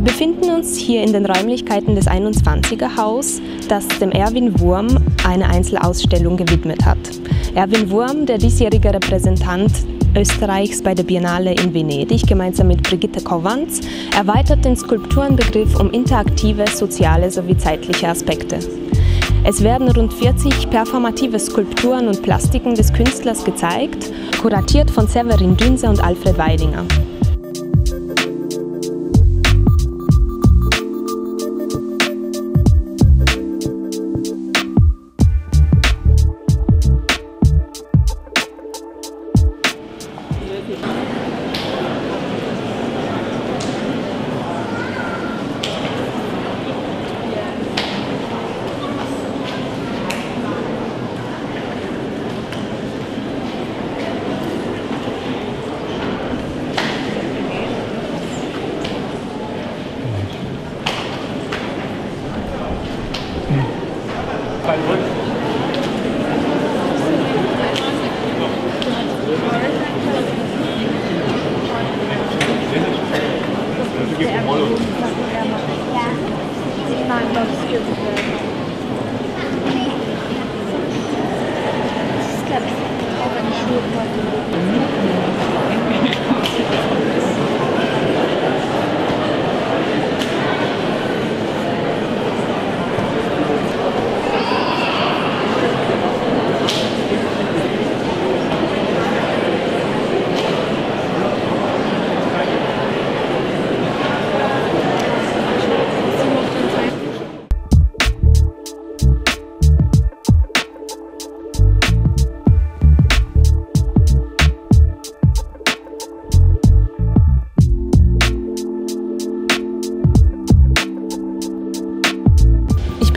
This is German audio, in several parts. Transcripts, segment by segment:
Wir befinden uns hier in den Räumlichkeiten des 21er Haus, das dem Erwin Wurm eine Einzelausstellung gewidmet hat. Erwin Wurm, der diesjährige Repräsentant Österreichs bei der Biennale in Venedig, gemeinsam mit Brigitte Kovanz, erweitert den Skulpturenbegriff um interaktive, soziale sowie zeitliche Aspekte. Es werden rund 40 performative Skulpturen und Plastiken des Künstlers gezeigt, kuratiert von Severin Dünse und Alfred Weidinger. Ich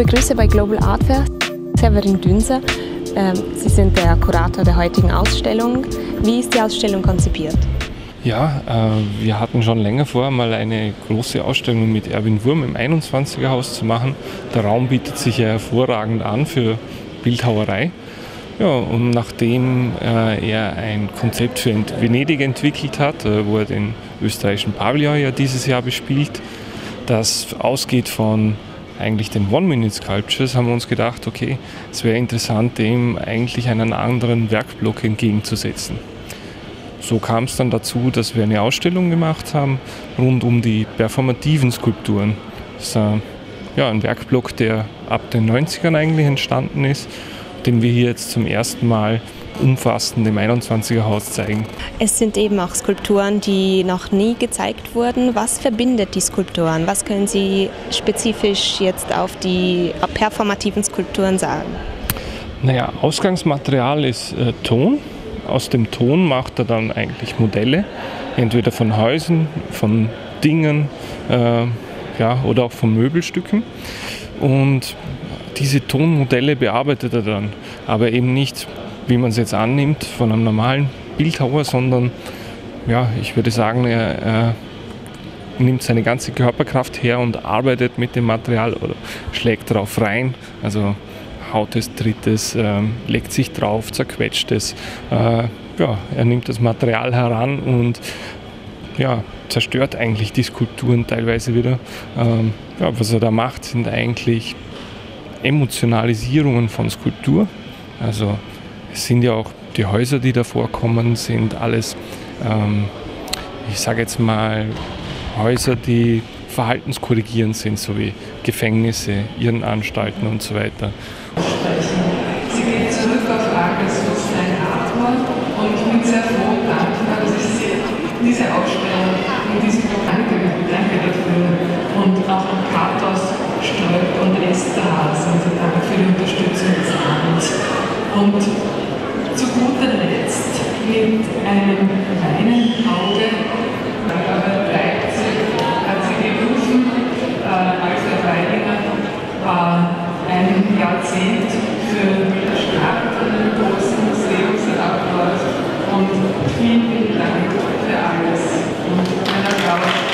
begrüße bei Global Art Fair Severin Dünser. Ähm, Sie sind der Kurator der heutigen Ausstellung. Wie ist die Ausstellung konzipiert? Ja, äh, wir hatten schon länger vor, mal eine große Ausstellung mit Erwin Wurm im 21er Haus zu machen. Der Raum bietet sich ja hervorragend an für Bildhauerei. Ja, und nachdem äh, er ein Konzept für Venedig entwickelt hat, äh, wo er den österreichischen Pavillon ja dieses Jahr bespielt, das ausgeht von eigentlich den One-Minute-Sculptures, haben wir uns gedacht, okay, es wäre interessant, dem eigentlich einen anderen Werkblock entgegenzusetzen. So kam es dann dazu, dass wir eine Ausstellung gemacht haben rund um die performativen Skulpturen. Das ist ein, ja, ein Werkblock, der ab den 90ern eigentlich entstanden ist, den wir hier jetzt zum ersten Mal umfassend im 21er Haus zeigen. Es sind eben auch Skulpturen, die noch nie gezeigt wurden. Was verbindet die Skulpturen? Was können Sie spezifisch jetzt auf die performativen Skulpturen sagen? Naja, Ausgangsmaterial ist äh, Ton. Aus dem Ton macht er dann eigentlich Modelle, entweder von Häusern, von Dingen äh, ja, oder auch von Möbelstücken. Und diese Tonmodelle bearbeitet er dann, aber eben nicht wie man es jetzt annimmt, von einem normalen Bildhauer, sondern ja, ich würde sagen, er, er nimmt seine ganze Körperkraft her und arbeitet mit dem Material oder schlägt darauf rein. Also haut es, tritt es, äh, legt sich drauf, zerquetscht es. Äh, ja, er nimmt das Material heran und ja, zerstört eigentlich die Skulpturen teilweise wieder. Ähm, ja, was er da macht, sind eigentlich Emotionalisierungen von Skulptur. Also es sind ja auch die Häuser, die da vorkommen, sind alles, ähm, ich sage jetzt mal, Häuser, die verhaltenskorrigierend sind, so wie Gefängnisse, Irrenanstalten und so weiter. mit einem kleinen Auge, äh, aber Leipzig hat sie gerufen, äh, als der Freidinger war ein Jahrzehnt für Stadt von dem großen Museumsablauf und vielen, vielen Dank für alles und einen Applaus.